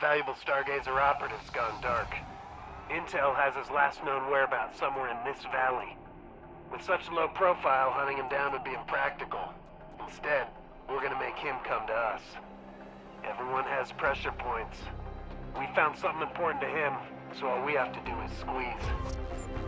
Valuable Stargazer operative's gone dark. Intel has his last known whereabouts somewhere in this valley. With such low profile, hunting him down would be impractical. Instead, we're gonna make him come to us. Everyone has pressure points. We found something important to him, so all we have to do is squeeze.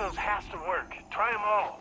of those has to work. Try them all.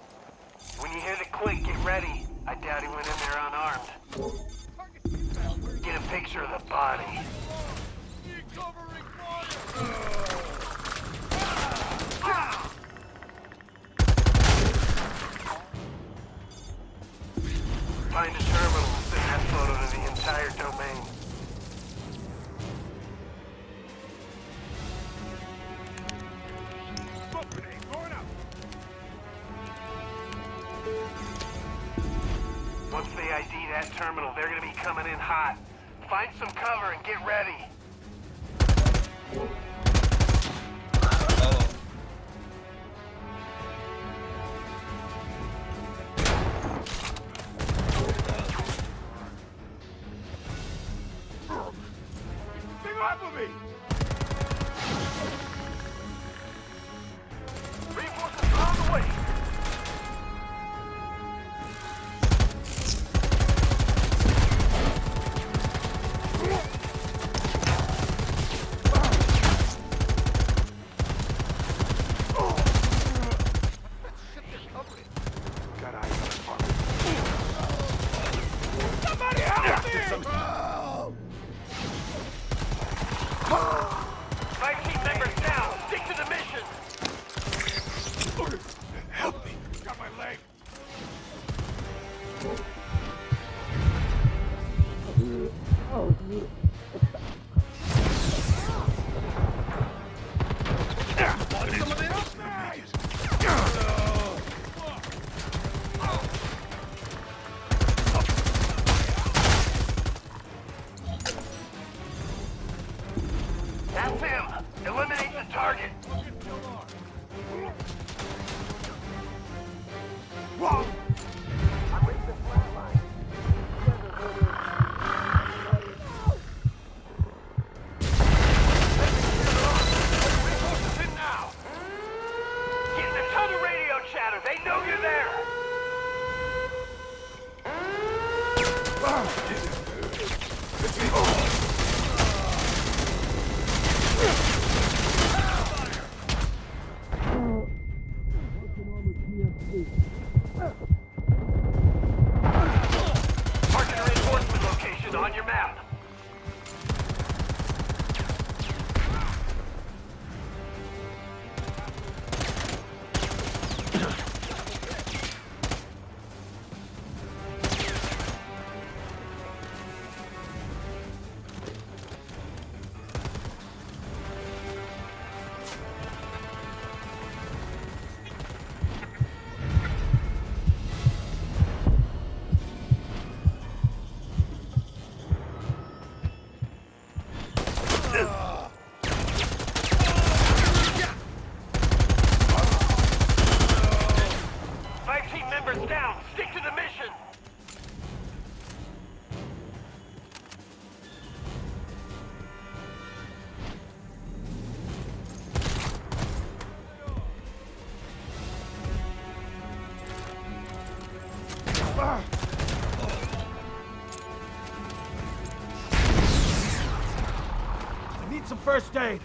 First aid.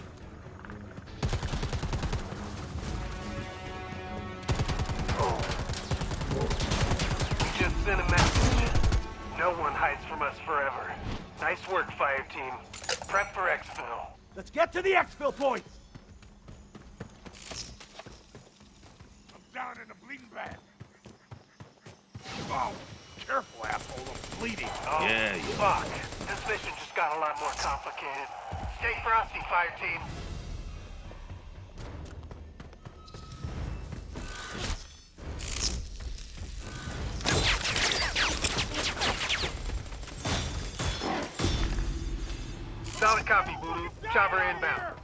We just sent a message. No one hides from us forever. Nice work, fire team. Prep for exfil. Let's get to the exfil points. Voodoo. Chopper inbound.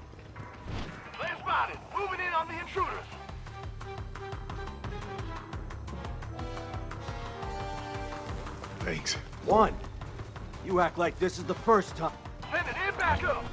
Plan spotted. Moving in on the intruders. Thanks. One. You act like this is the first time. Send it in back up.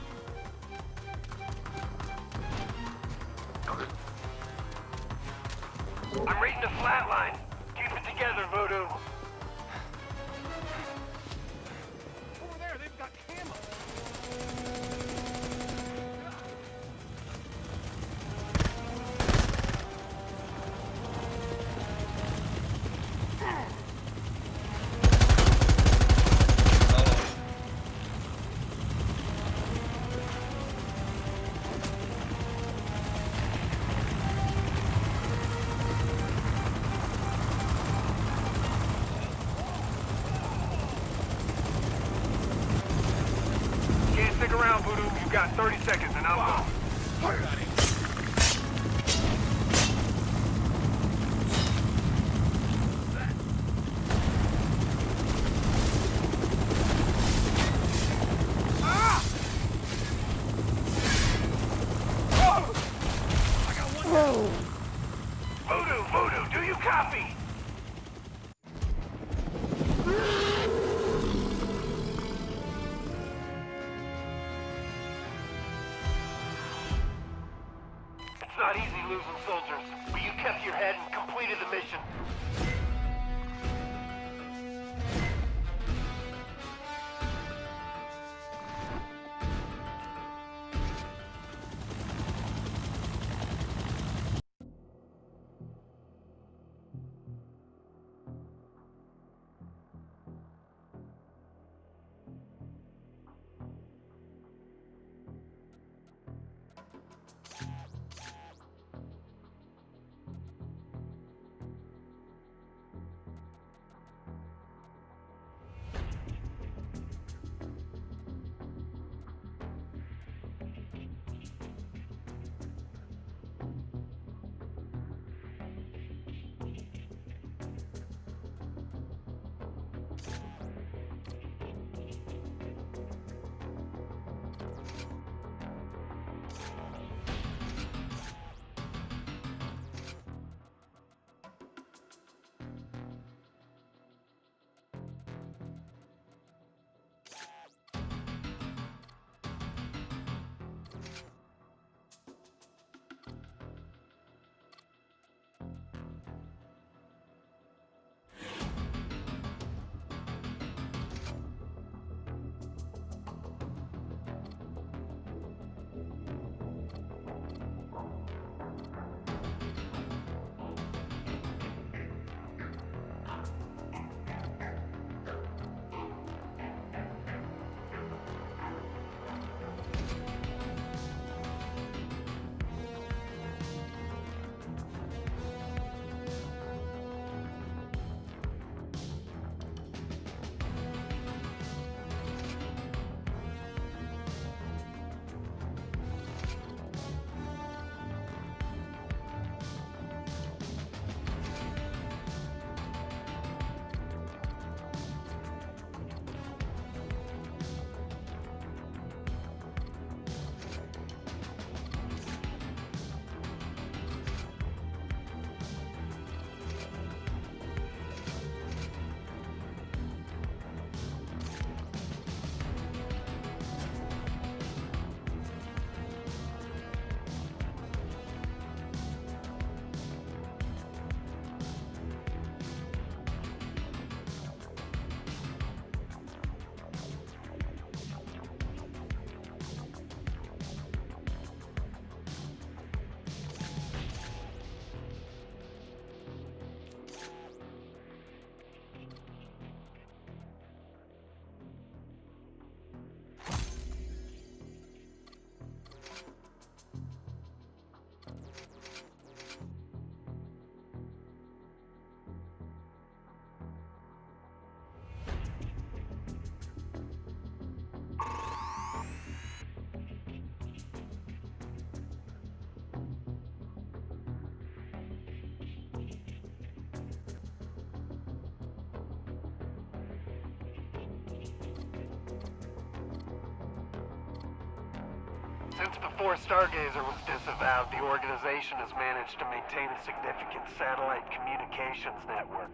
Since before Stargazer was disavowed, the organization has managed to maintain a significant satellite communications network.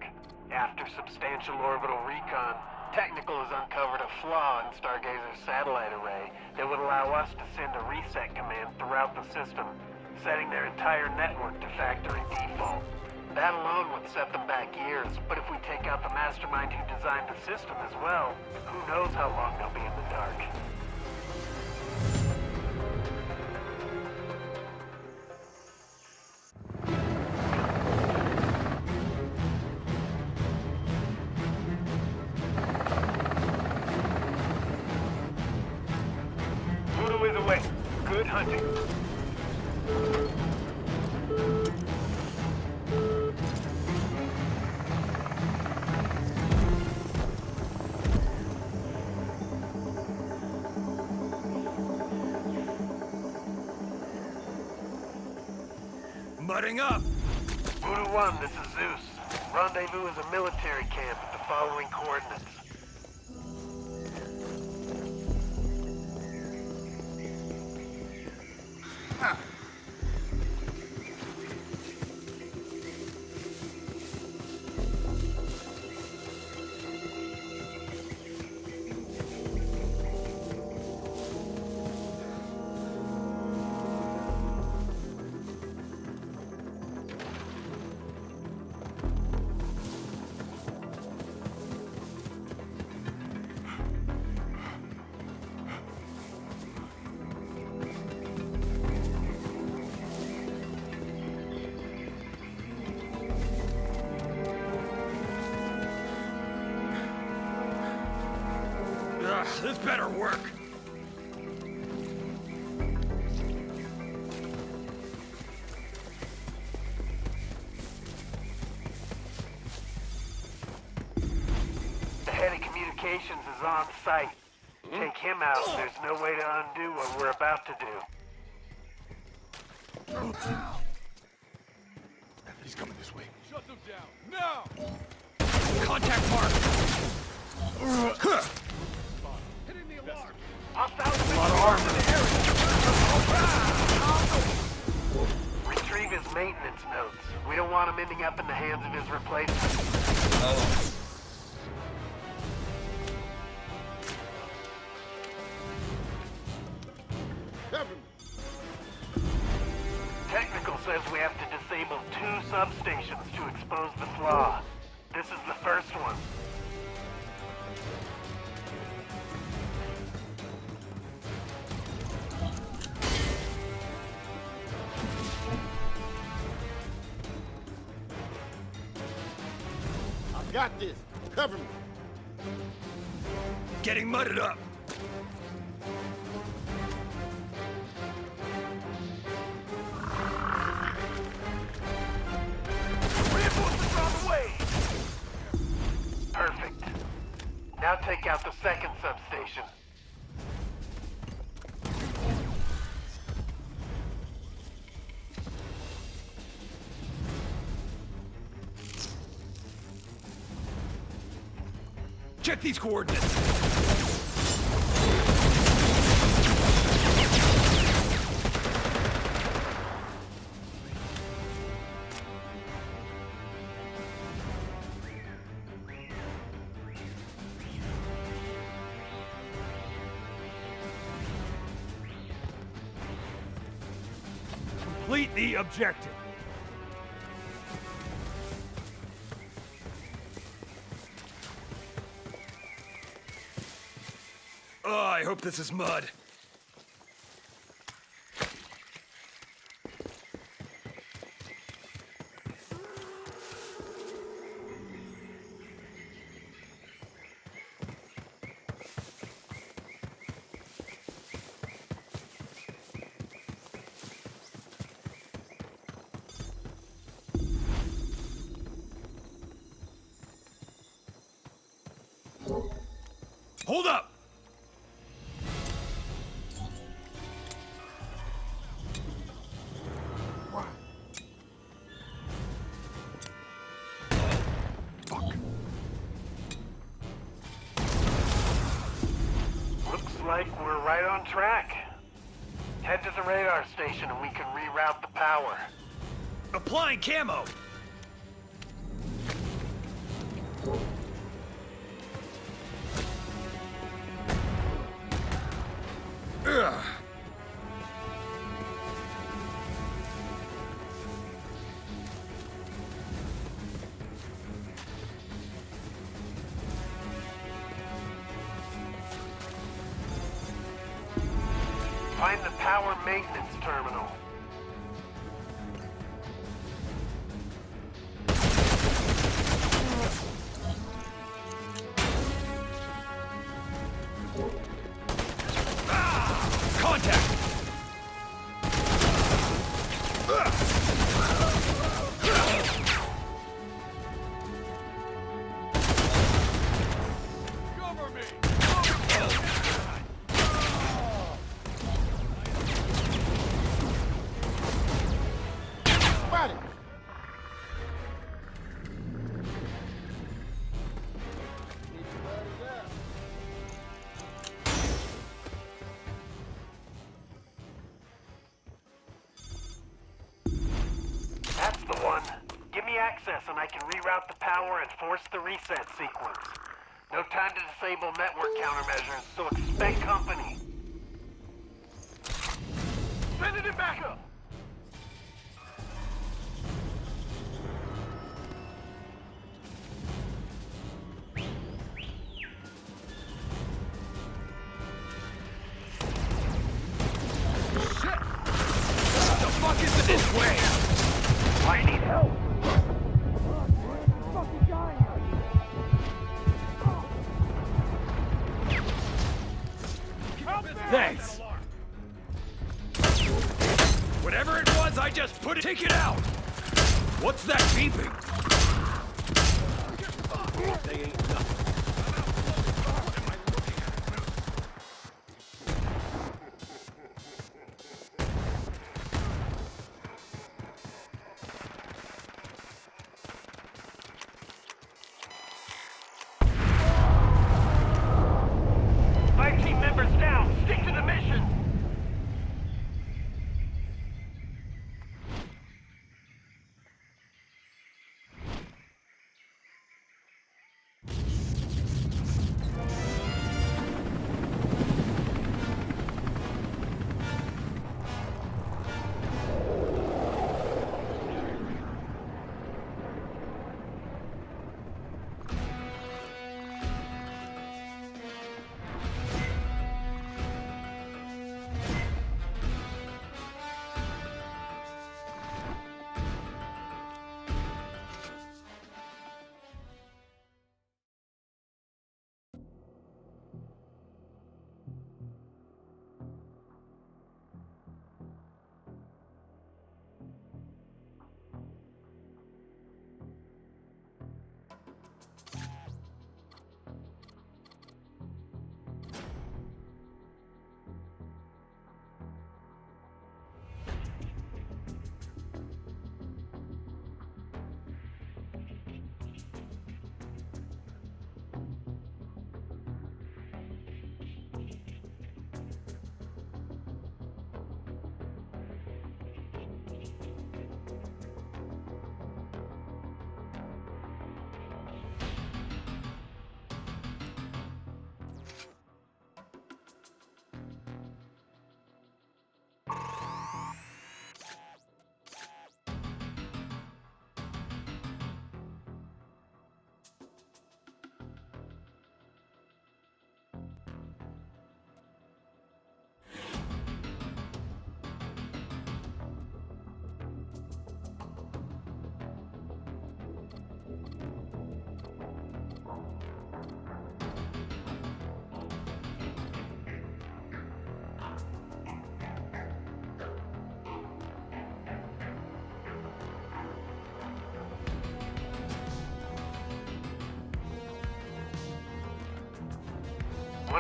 After substantial orbital recon, Technical has uncovered a flaw in Stargazer's satellite array that would allow us to send a reset command throughout the system, setting their entire network to factory default. That alone would set them back years, but if we take out the mastermind who designed the system as well, who knows how long they'll be in the dark. Up! Voodoo 1, this is Zeus. Rendezvous is a military camp at the following coordinates. Ugh, this better work! The head of communications is on site. Take him out, there's no way to undo what we're about to do. Got this. Cover me. Getting mudded up! Reinforcements are on the way! Perfect. Now take out the second substation. Check these coordinates! Complete the objective. This is mud. Like we're right on track. Head to the radar station and we can reroute the power. Applying camo! Ugh. Reroute the power and force the reset sequence. No time to disable network countermeasures, so expect company. Sending it back up!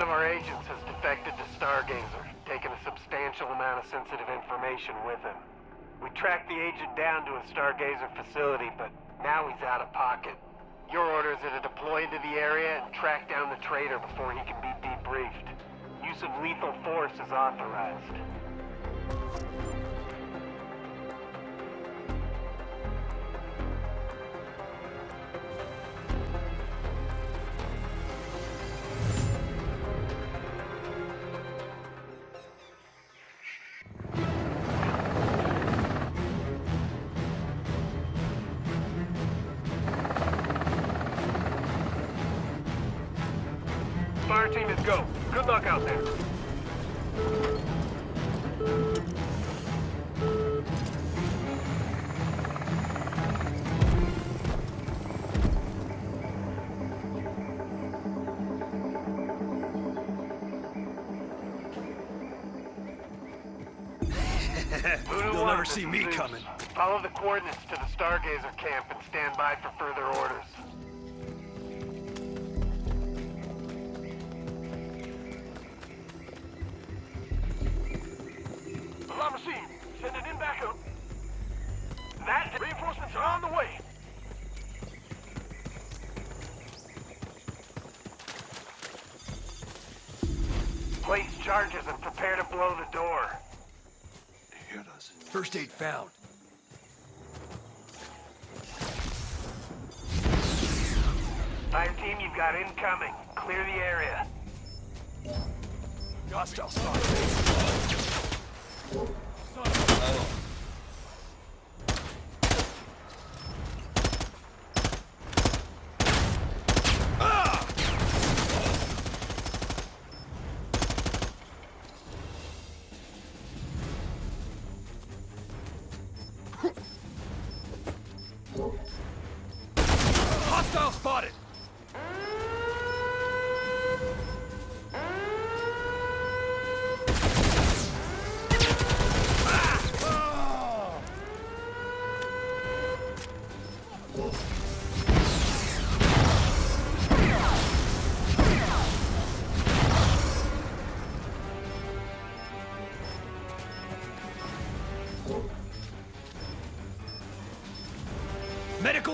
One of our agents has defected to Stargazer, taking a substantial amount of sensitive information with him. We tracked the agent down to a Stargazer facility, but now he's out of pocket. Your orders are to deploy into the area and track down the traitor before he can be debriefed. Use of lethal force is authorized. They'll never see me coming. Follow the coordinates to the Stargazer camp and stand by for further orders. First aid found. Fire team, you've got incoming. Clear the area. Hostile spot.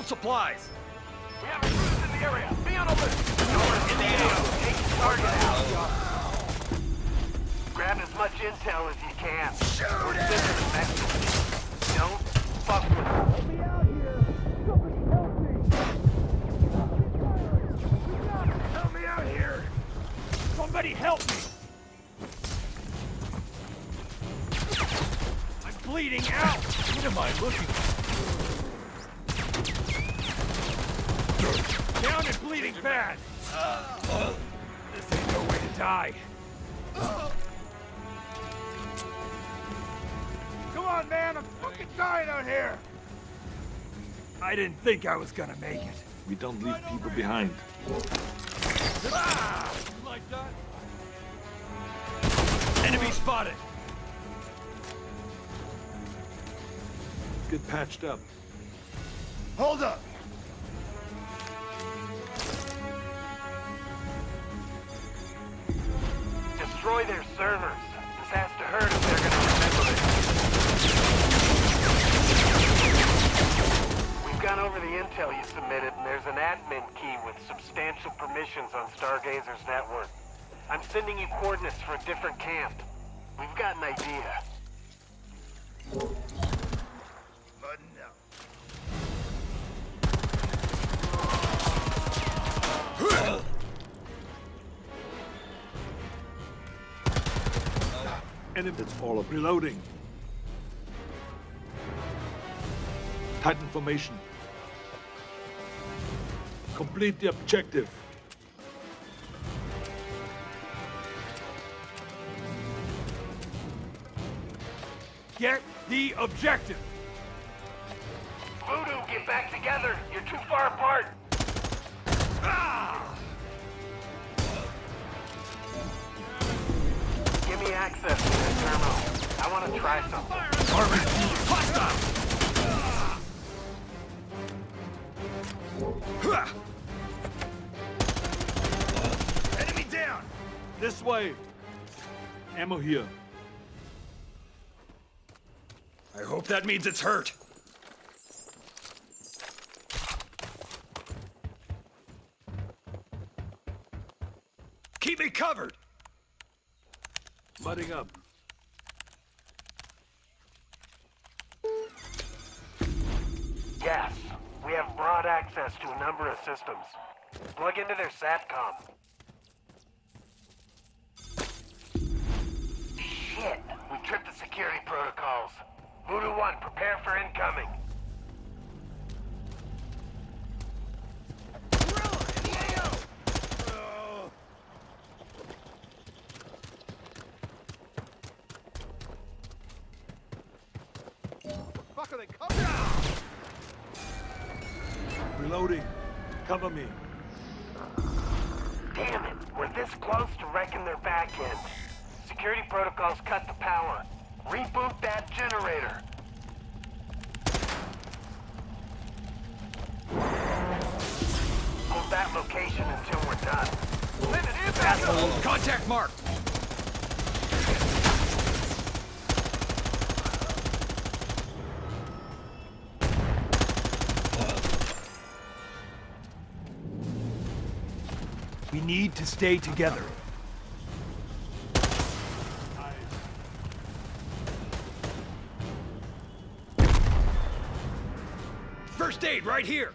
Supplies! We have recruits in the area. Be on alert. Noah in the area. Take the target out. Grab as much intel as you can. We're sending a message. Don't fuck with them. Help me out here! Somebody help me! I'm bleeding out! What am I looking Down and bleeding bad! This ain't no way to die. Come on, man! I'm fucking dying out here! I didn't think I was gonna make it. We don't leave people behind. Ah! Like that? Enemy spotted! Get patched up. Hold up! Destroy their servers. This has to hurt if they're gonna remember it. We've gone over the intel you submitted, and there's an admin key with substantial permissions on Stargazer's network. I'm sending you coordinates for a different camp. We've got an idea. Enemy that's all up. Reloading. Titan formation. Complete the objective. Get the objective! Voodoo, get back together! Want to try something. Hostile! Enemy down! This way. Ammo here. I hope that means it's hurt. Keep me covered! Mudding up. Access to a number of systems. Plug into their SATCOM. Shit, we tripped the security protocols. Voodoo 1, prepare for incoming. Fucker, they come Reloading. Cover me. Damn it, we're this close to wrecking their back end. Security protocols cut the power. Reboot that generator. Hold that location until we're done. Send it in. Contact marked! Need to stay together. First aid right here!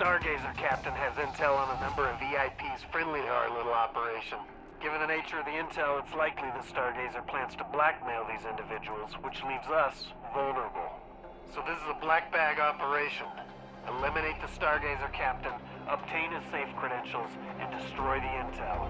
Stargazer captain has intel on a number of VIPs friendly to our little operation. Given the nature of the intel, it's likely the Stargazer plans to blackmail these individuals, which leaves us vulnerable. So this is a black bag operation. Eliminate the Stargazer captain, obtain his safe credentials, and destroy the intel.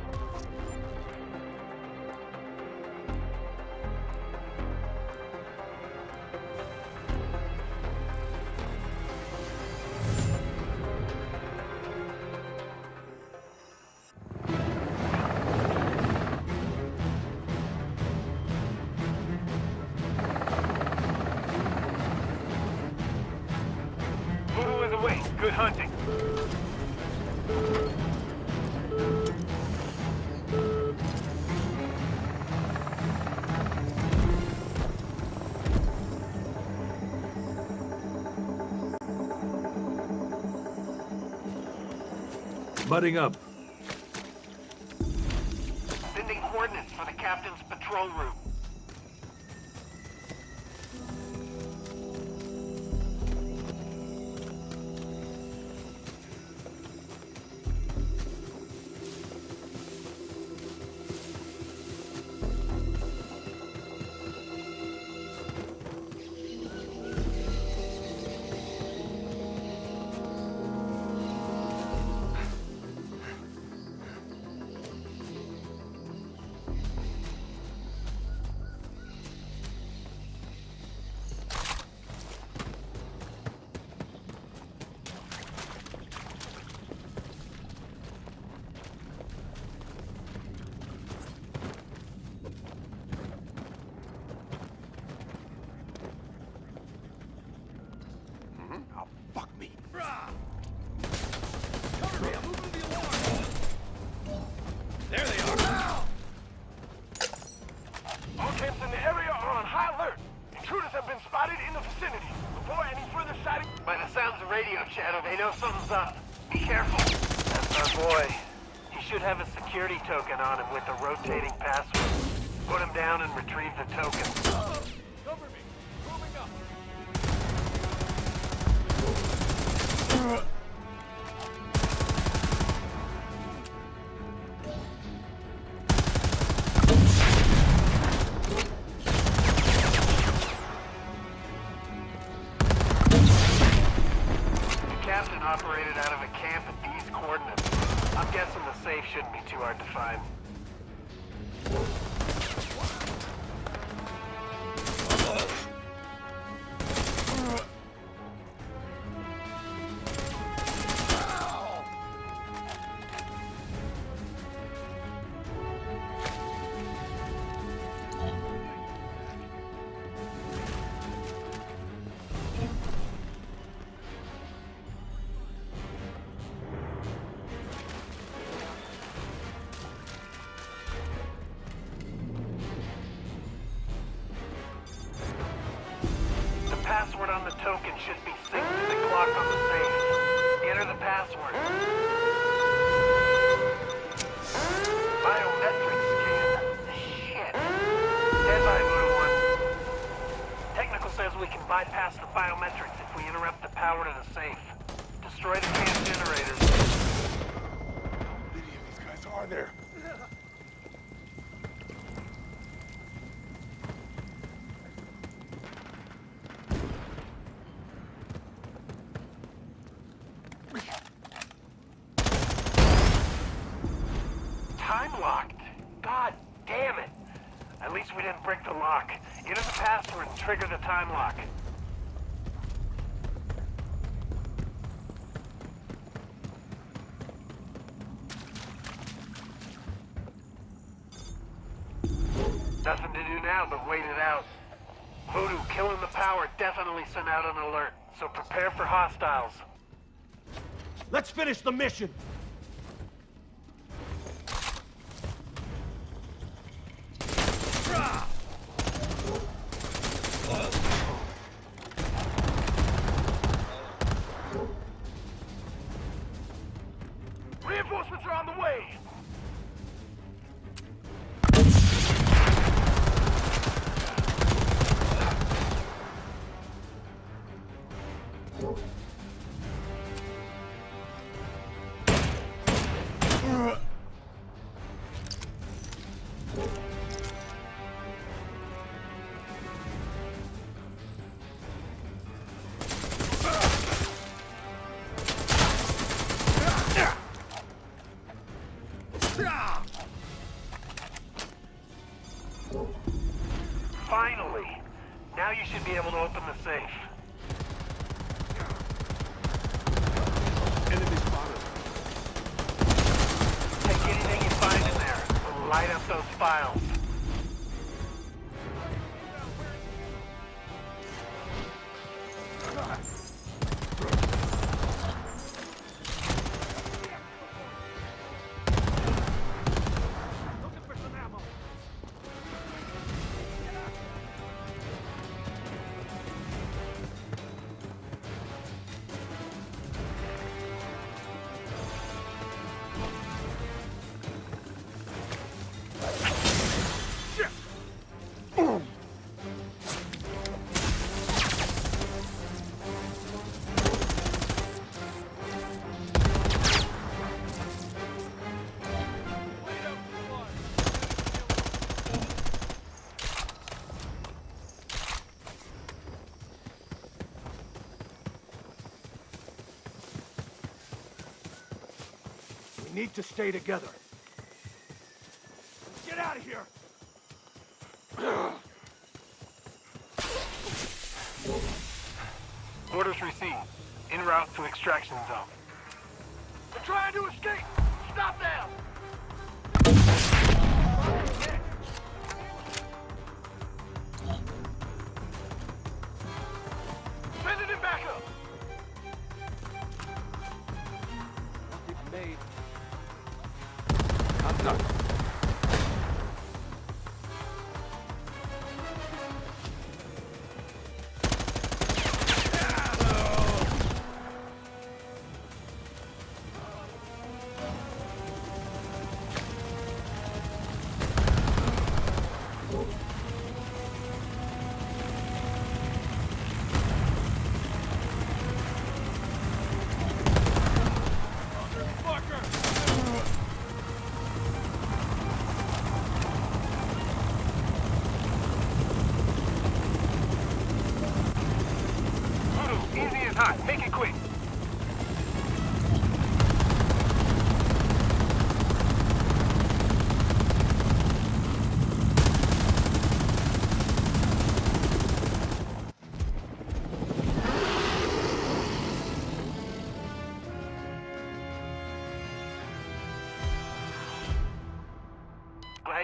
Budding up. Captain operated out of a camp at these coordinates. I'm guessing the safe shouldn't be too hard to find. To but wait it out. Voodoo, killing the power definitely sent out an alert, so prepare for hostiles. Let's finish the mission. We need to stay together. Get out of here! Orders received. En route to extraction zone.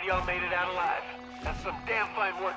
Y'all made it out alive. That's some damn fine work,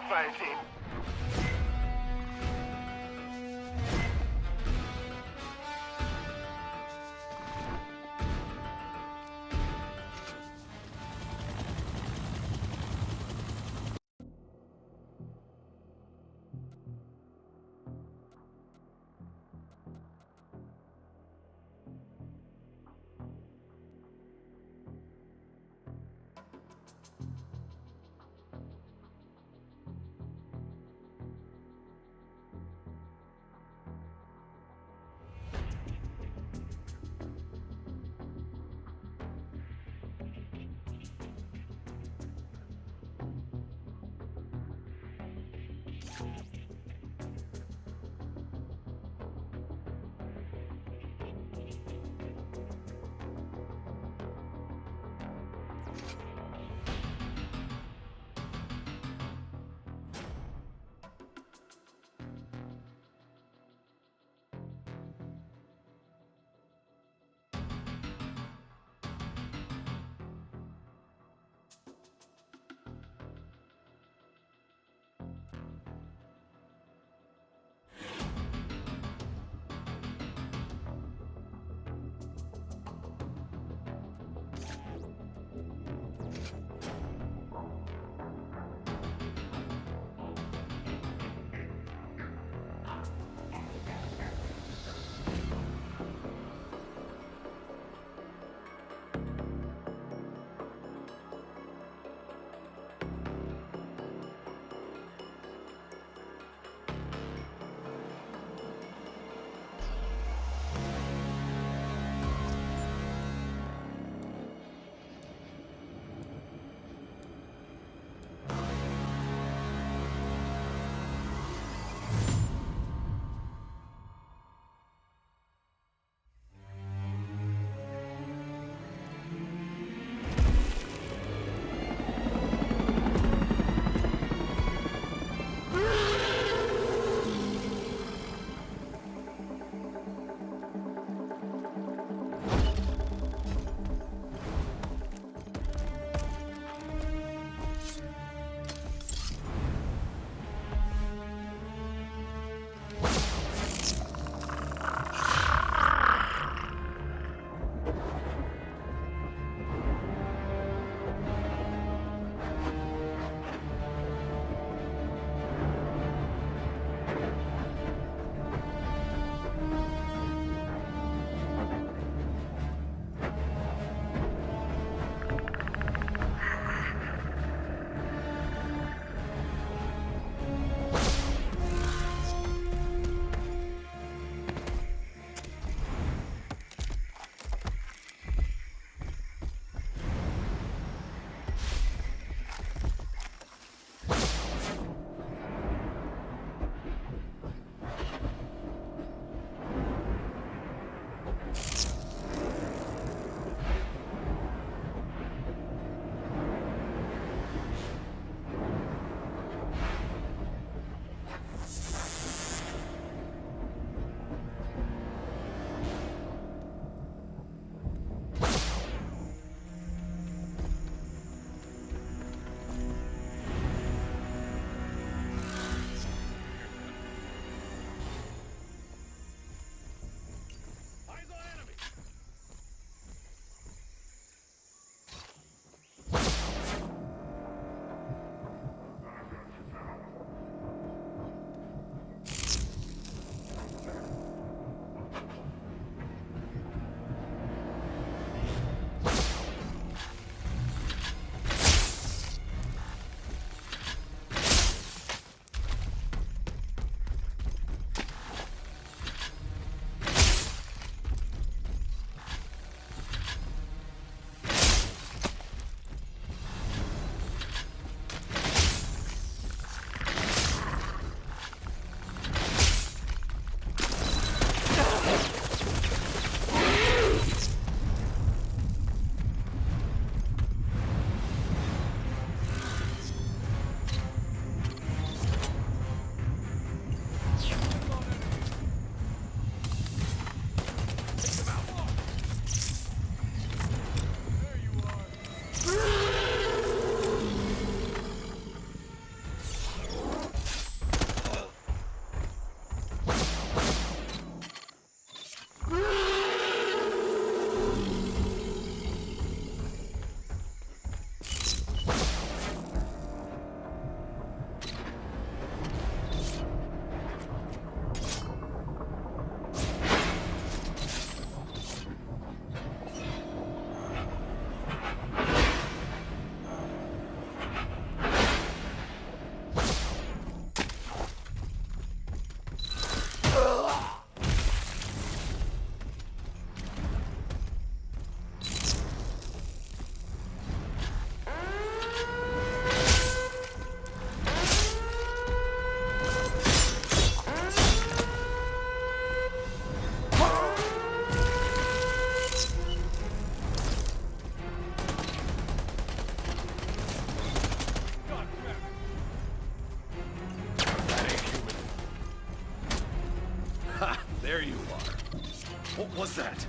Was that?